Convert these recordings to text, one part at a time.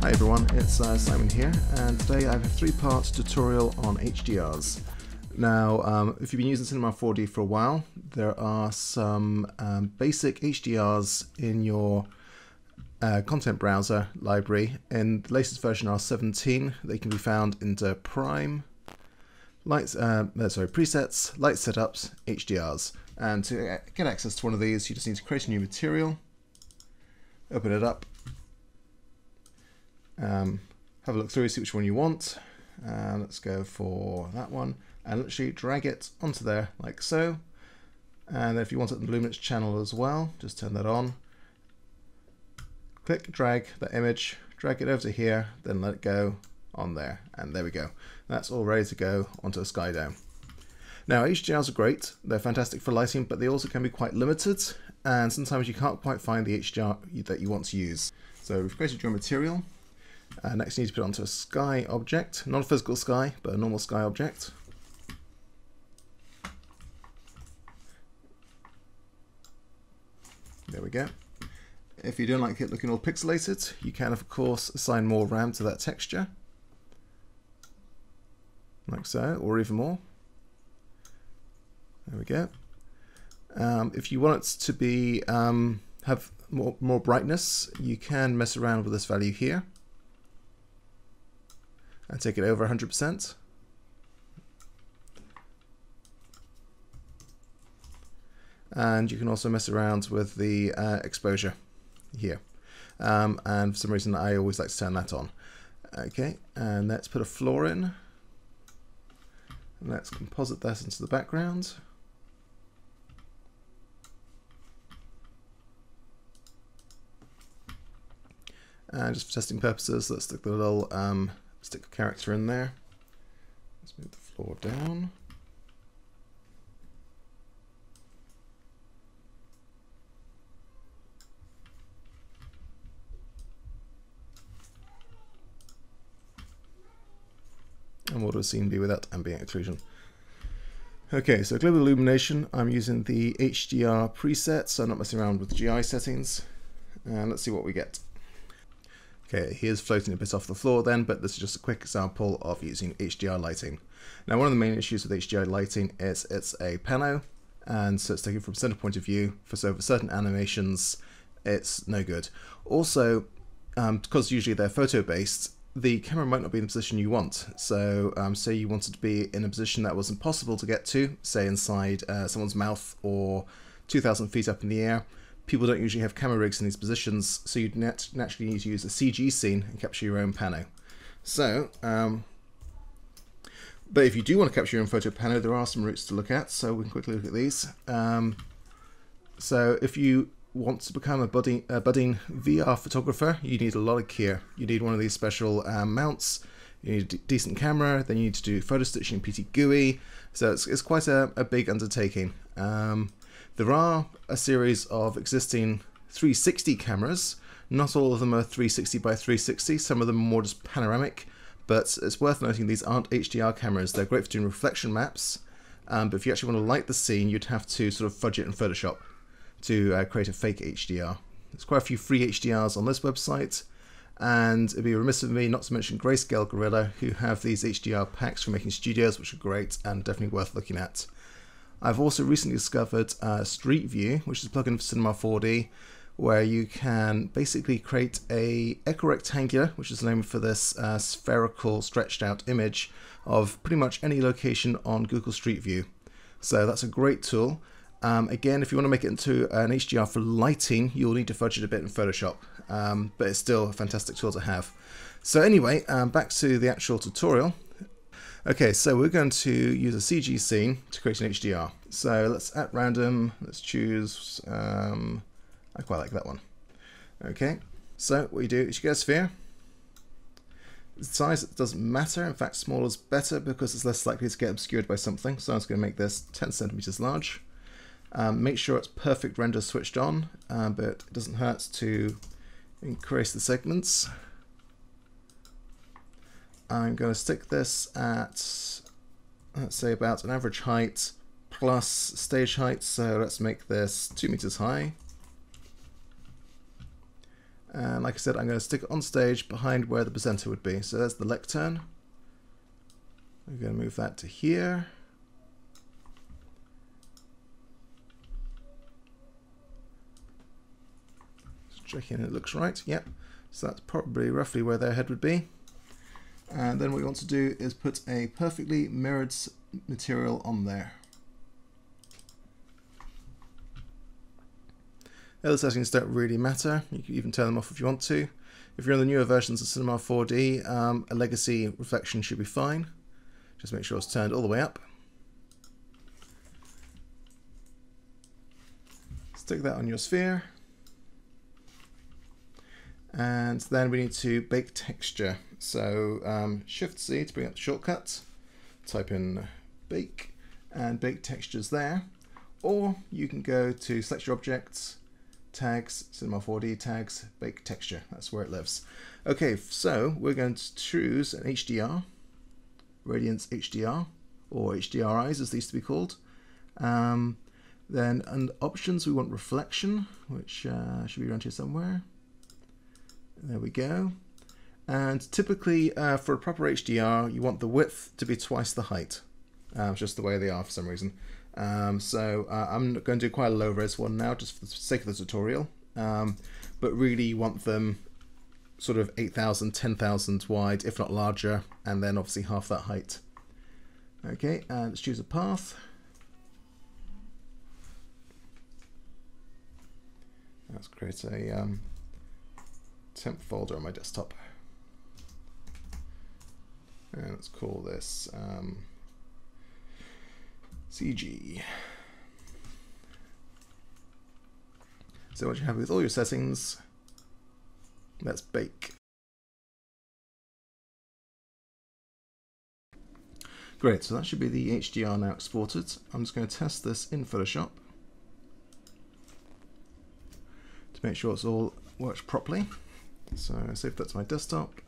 Hi everyone, it's uh, Simon here, and today I have a three-part tutorial on HDRs. Now, um, if you've been using Cinema 4D for a while, there are some um, basic HDRs in your uh, content browser library. In the latest version R17, they can be found into Prime, lights, uh sorry, presets, light setups, HDRs. And to get access to one of these, you just need to create a new material, open it up, um, have a look through, see which one you want. Uh, let's go for that one and literally drag it onto there like so. And if you want it in the Luminance channel as well, just turn that on. Click, drag that image, drag it over to here, then let it go on there. And there we go. That's all ready to go onto a sky dome. Now HDRs are great, they're fantastic for lighting, but they also can be quite limited, and sometimes you can't quite find the HDR that you want to use. So we've created your material, uh, next you need to put it onto a sky object, not a physical sky, but a normal sky object. There we go. If you don't like it looking all pixelated, you can of course assign more RAM to that texture. Like so, or even more. There we go. Um, if you want it to be um, have more, more brightness, you can mess around with this value here and take it over 100%. And you can also mess around with the uh, exposure here. Um, and for some reason I always like to turn that on. Okay, and let's put a floor in. And let's composite that into the background. And just for testing purposes, let's stick the little um, Stick a character in there. Let's move the floor down. And what does scene be without ambient occlusion? Okay, so global illumination, I'm using the HDR preset, so I'm not messing around with GI settings. And let's see what we get. Okay, he is floating a bit off the floor then, but this is just a quick example of using HDR lighting. Now one of the main issues with HDR lighting is it's a pano, and so it's taken from center point of view, for so for certain animations it's no good. Also, um, because usually they're photo based, the camera might not be in the position you want. So um, say you wanted to be in a position that was impossible to get to, say inside uh, someone's mouth or 2,000 feet up in the air, people don't usually have camera rigs in these positions, so you'd nat naturally need to use a CG scene and capture your own pano. So, um, but if you do want to capture your own photo pano, there are some routes to look at, so we can quickly look at these. Um, so if you want to become a budding, a budding VR photographer, you need a lot of gear. You need one of these special um, mounts, you need a decent camera, then you need to do photo stitching PTGui, so it's, it's quite a, a big undertaking. Um, there are a series of existing 360 cameras. Not all of them are 360 by 360, some of them are more just panoramic, but it's worth noting these aren't HDR cameras. They're great for doing reflection maps, um, but if you actually want to light the scene, you'd have to sort of fudge it in Photoshop to uh, create a fake HDR. There's quite a few free HDRs on this website, and it'd be remiss of me not to mention Greyscale Gorilla, who have these HDR packs for making studios, which are great and definitely worth looking at. I've also recently discovered uh, Street View, which is a plugin for Cinema 4D, where you can basically create a equirectangular, which is the name for this uh, spherical stretched out image of pretty much any location on Google Street View. So that's a great tool. Um, again, if you want to make it into an HDR for lighting, you'll need to fudge it a bit in Photoshop, um, but it's still a fantastic tool to have. So anyway, um, back to the actual tutorial. Okay, so we're going to use a CG scene to create an HDR. So let's at random, let's choose, um, I quite like that one. Okay, so what you do is you get a sphere. The size doesn't matter, in fact smaller is better because it's less likely to get obscured by something. So I'm just going to make this 10 centimeters large. Um, make sure it's perfect render switched on, uh, but it doesn't hurt to increase the segments. I'm going to stick this at, let's say about an average height plus stage height. So let's make this two meters high. And like I said, I'm going to stick it on stage behind where the presenter would be. So there's the lectern. We're going to move that to here. Just checking it looks right. Yep. So that's probably roughly where their head would be. And then what we want to do is put a perfectly mirrored material on there. The other settings don't really matter. You can even turn them off if you want to. If you're on the newer versions of Cinema 4D, um, a legacy reflection should be fine. Just make sure it's turned all the way up. Stick that on your sphere. And then we need to bake texture. So um, Shift C to bring up the shortcut. Type in bake and bake textures there. Or you can go to select your objects, tags, Cinema 4D tags, bake texture. That's where it lives. Okay, so we're going to choose an HDR, Radiance HDR, or HDRIs as these to be called. Um, then under options we want reflection, which uh, should be around here somewhere. There we go. And typically uh, for a proper HDR, you want the width to be twice the height. Uh, just the way they are for some reason. Um, so uh, I'm going to do quite a low res one now, just for the sake of the tutorial. Um, but really you want them sort of 8,000, 10,000 wide, if not larger, and then obviously half that height. Okay, and let's choose a path. Let's create a um, temp folder on my desktop. And let's call this um, CG. So once you have with all your settings, let's bake. Great, so that should be the HDR now exported. I'm just going to test this in Photoshop to make sure it's all works properly. So I save that to my desktop.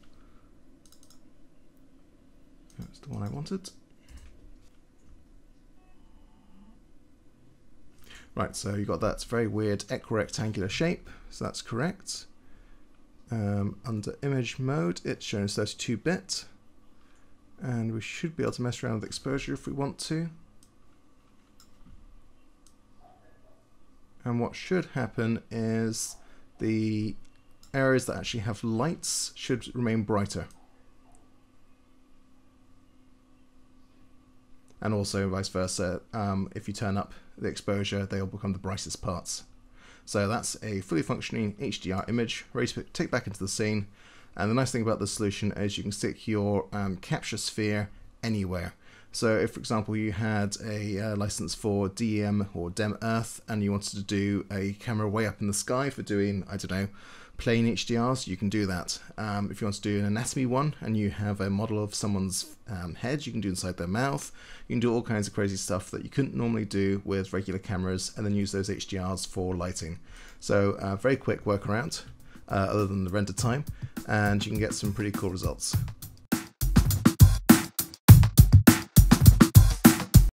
That's the one I wanted. Right, so you got that very weird equirectangular shape, so that's correct. Um, under image mode, it's shown as 32-bit, and we should be able to mess around with exposure if we want to. And what should happen is the areas that actually have lights should remain brighter. And also vice versa, um, if you turn up the exposure, they'll become the brightest parts. So that's a fully functioning HDR image ready to take back into the scene. And the nice thing about this solution is you can stick your um, capture sphere anywhere. So if, for example, you had a uh, license for DEM or DEM Earth and you wanted to do a camera way up in the sky for doing, I don't know, plane HDRs, you can do that. Um, if you want to do an anatomy one and you have a model of someone's um, head, you can do inside their mouth. You can do all kinds of crazy stuff that you couldn't normally do with regular cameras and then use those HDRs for lighting. So uh, very quick workaround uh, other than the render time and you can get some pretty cool results.